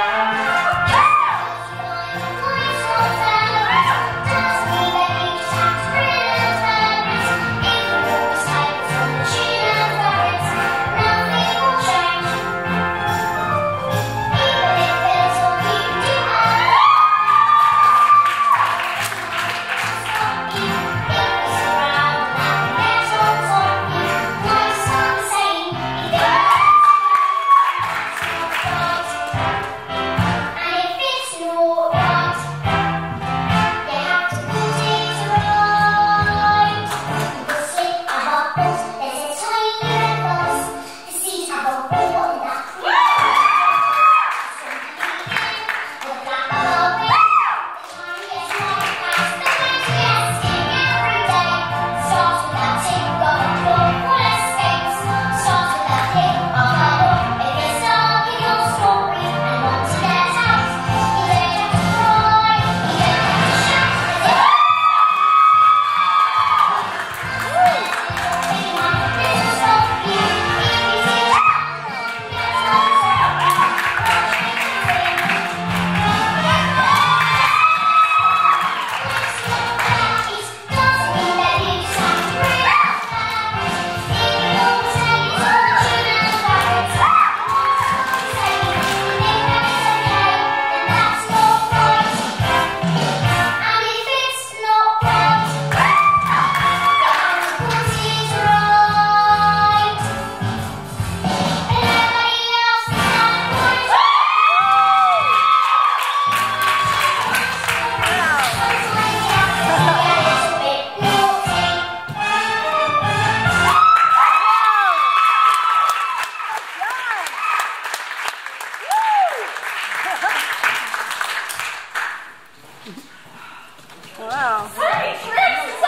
Bye. Wow. Three tricks